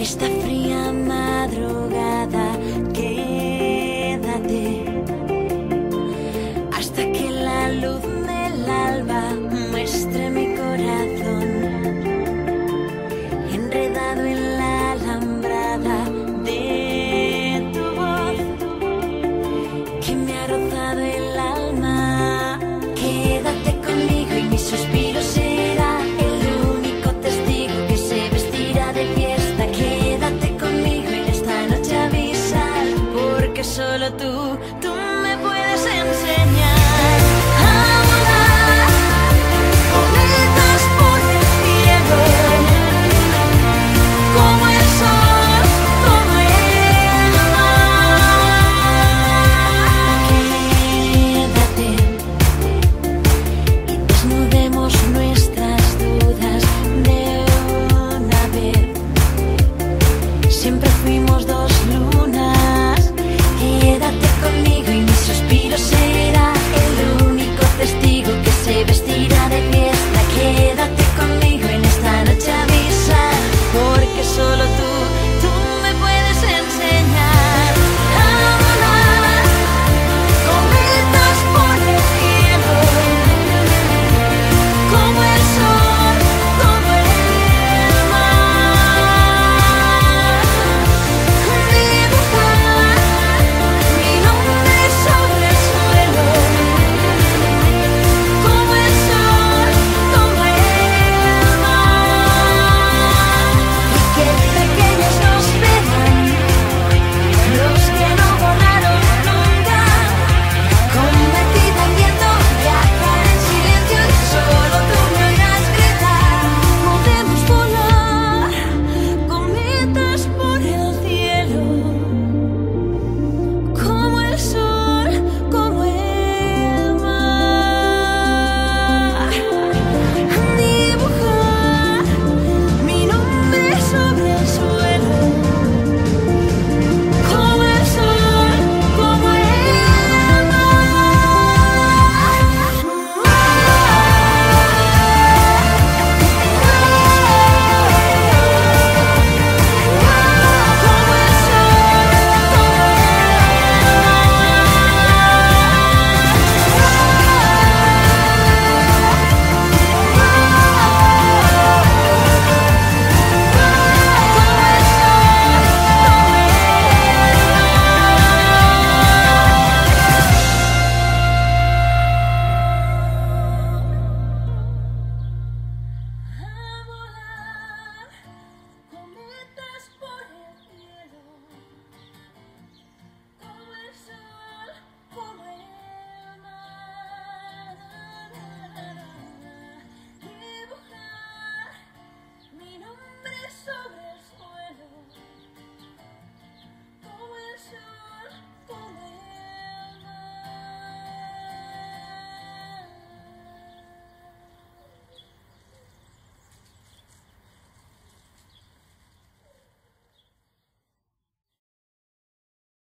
esta fría madrugada. Quédate hasta que la luz del alba muestre mi corazón enredado en la alambrada de tu voz que me ha rozado el alma. solo tú, tú me puedes enseñar. se vestirá.